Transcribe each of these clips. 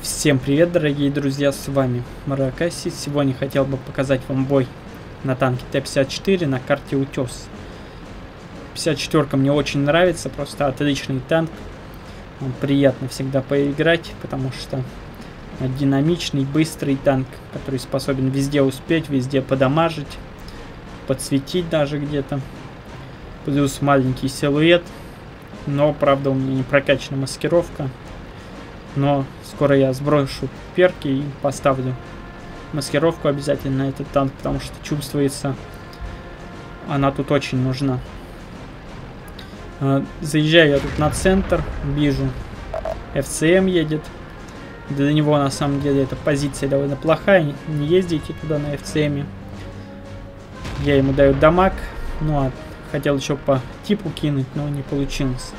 Всем привет, дорогие друзья, с вами Маракаси. Сегодня хотел бы показать вам бой на танке Т-54 на карте Утес. 54 мне очень нравится, просто отличный танк. Он приятно всегда поиграть, потому что динамичный, быстрый танк, который способен везде успеть, везде подамажить, подсветить даже где-то. Плюс маленький силуэт, но, правда, у меня не прокачана маскировка. Но скоро я сброшу перки и поставлю маскировку обязательно на этот танк, потому что чувствуется, она тут очень нужна. А, заезжаю я тут на центр, вижу, FCM едет. Для него на самом деле эта позиция довольно плохая, не ездите туда на FCM. Я ему даю дамаг, ну а хотел еще по типу кинуть, но не получилось.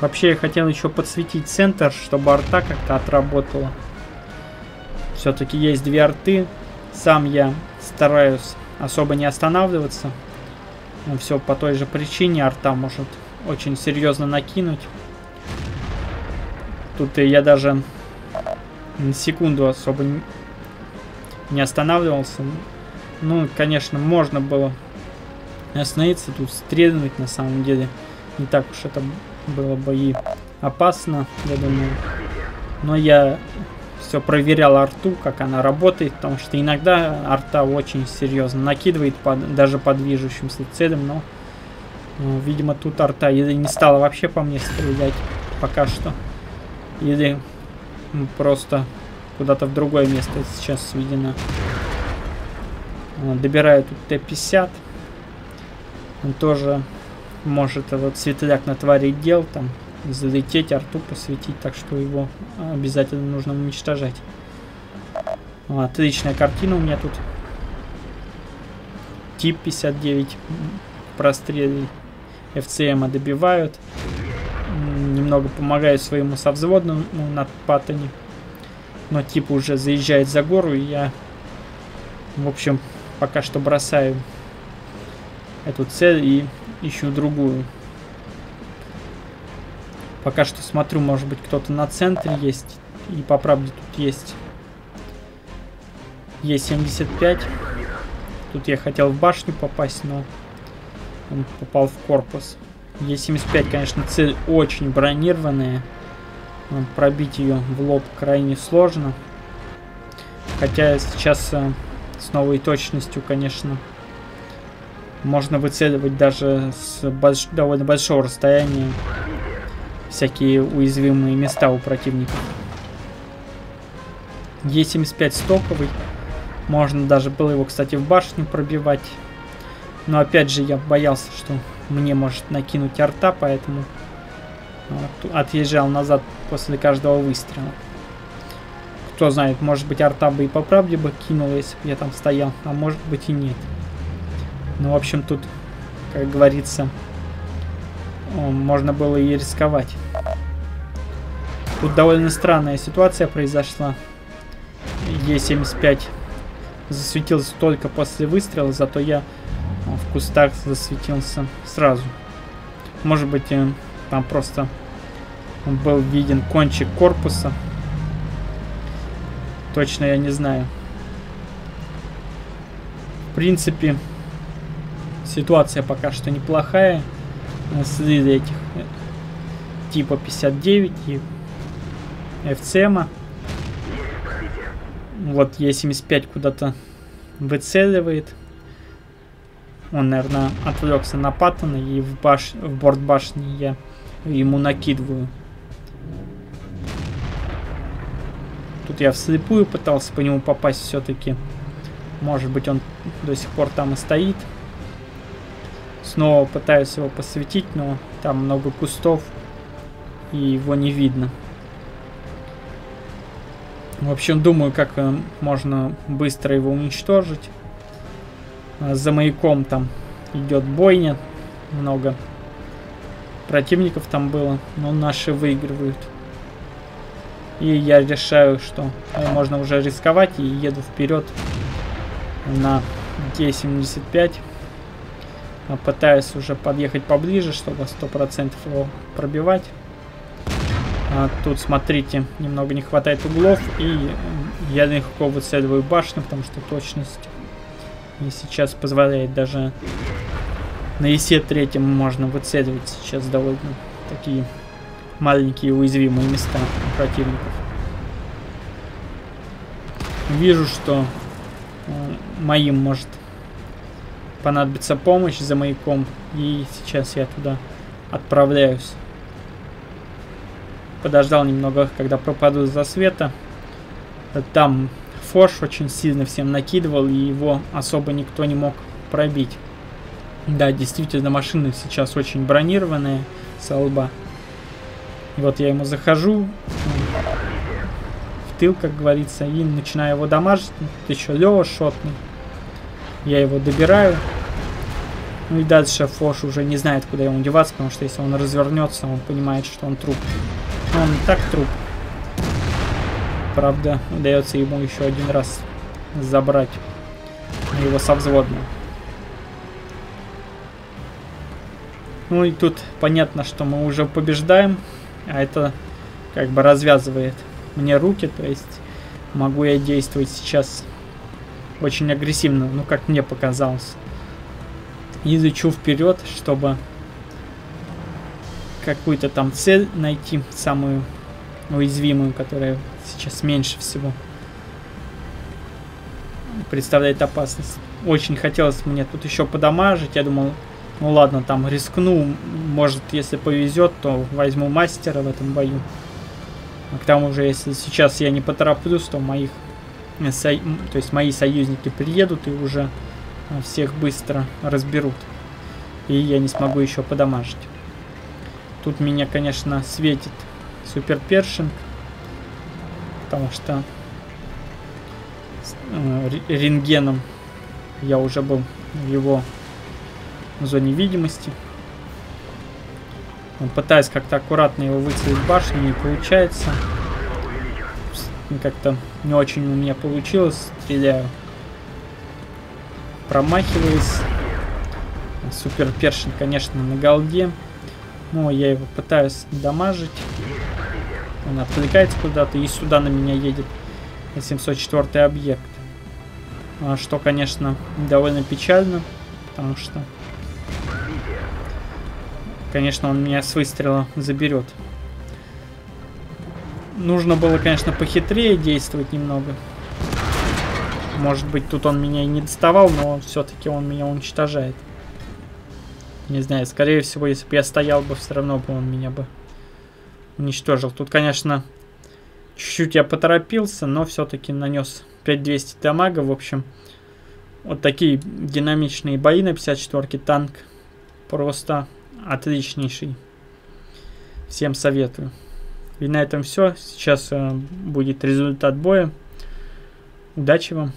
Вообще я хотел еще подсветить центр, чтобы арта как-то отработала. Все-таки есть две арты. Сам я стараюсь особо не останавливаться. Но все по той же причине арта может очень серьезно накинуть. Тут я даже на секунду особо не останавливался. Ну, конечно, можно было остановиться, тут стрельнуть на самом деле. Не так уж это было бы и опасно, я думаю. Но я все проверял арту, как она работает, потому что иногда арта очень серьезно накидывает под, даже по движущимся целям, но, ну, видимо, тут арта или не стала вообще по мне стрелять пока что, или просто куда-то в другое место сейчас сведена. Добираю тут Т-50. Он тоже может вот светляк натворить дел, там, залететь, арту посветить, так что его обязательно нужно уничтожать. Отличная картина у меня тут. Тип 59 прострелы FCM добивают. Немного помогаю своему совзводному на паттоне. Но тип уже заезжает за гору, и я, в общем, пока что бросаю эту цель и ищу другую. Пока что смотрю, может быть кто-то на центре есть. И по правде тут есть Е75. Тут я хотел в башню попасть, но он попал в корпус. Е75, конечно, цель очень бронированная. Пробить ее в лоб крайне сложно. Хотя сейчас э, с новой точностью, конечно, можно выцеливать даже с больш довольно большого расстояния всякие уязвимые места у противников. Е75 стоковый. Можно даже было его, кстати, в башню пробивать. Но опять же, я боялся, что мне может накинуть арта, поэтому отъезжал назад после каждого выстрела. Кто знает, может быть арта бы и по правде бы кинул, если бы я там стоял, а может быть и нет. Ну, в общем, тут, как говорится, можно было и рисковать. Тут довольно странная ситуация произошла. Е75 засветился только после выстрела, зато я в кустах засветился сразу. Может быть, э, там просто был виден кончик корпуса. Точно я не знаю. В принципе, Ситуация пока что неплохая. Среди этих э, типа 59 и FCM. Вот Е75 куда-то выцеливает. Он, наверное, отвлекся на Паттона и в, баш... в борт башни я ему накидываю. Тут я вслепую пытался по нему попасть все-таки. Может быть, он до сих пор там и стоит. Снова пытаюсь его посветить, но там много кустов, и его не видно. В общем, думаю, как э, можно быстро его уничтожить. А, за маяком там идет бойня. Много противников там было, но наши выигрывают. И я решаю, что можно уже рисковать и еду вперед на Т-75. Пытаюсь уже подъехать поближе, чтобы 100% его пробивать. А тут, смотрите, немного не хватает углов, и я легко выцеливаю башню, потому что точность мне сейчас позволяет даже на ИСе третьем можно выцеливать сейчас довольно такие маленькие уязвимые места противников. Вижу, что э, моим может понадобиться помощь за маяком, и сейчас я туда отправляюсь. Подождал немного, когда пропаду за света. Там Фош очень сильно всем накидывал, и его особо никто не мог пробить. Да, действительно, машины сейчас очень бронированные с лба. И вот я ему захожу в тыл, как говорится, и начинаю его дамажить. Тут еще Лева шотный. Я его добираю. Ну и дальше Фош уже не знает, куда ему деваться, потому что если он развернется, он понимает, что он труп. Ну, он так труп. Правда, удается ему еще один раз забрать его со взводным. Ну и тут понятно, что мы уже побеждаем, а это как бы развязывает мне руки, то есть могу я действовать сейчас очень агрессивно, ну как мне показалось. Изучу вперед, чтобы какую-то там цель найти, самую уязвимую, которая сейчас меньше всего представляет опасность. Очень хотелось мне тут еще подамажить, я думал, ну ладно, там рискну, может, если повезет, то возьму мастера в этом бою. А к тому же, если сейчас я не потороплюсь, то моих то есть мои союзники приедут и уже а, всех быстро разберут. И я не смогу еще подамажить. Тут меня, конечно, светит супер першинг. Потому что э, рентгеном я уже был в его зоне видимости. Пытаюсь как-то аккуратно его выцелить башню, не получается как-то не очень у меня получилось. Стреляю. Промахиваюсь. Супер першин, конечно, на голде. Но я его пытаюсь дамажить. Он отвлекается куда-то и сюда на меня едет 704 объект. А, что, конечно, довольно печально, потому что, конечно, он меня с выстрела заберет. Нужно было, конечно, похитрее действовать немного. Может быть, тут он меня и не доставал, но все-таки он меня уничтожает. Не знаю, скорее всего, если бы я стоял бы, все равно бы он меня бы уничтожил. Тут, конечно, чуть-чуть я поторопился, но все-таки нанес 5200 дамага. В общем, вот такие динамичные бои на 54-ке. Танк просто отличнейший. Всем советую. И на этом все. Сейчас э, будет результат боя. Удачи вам!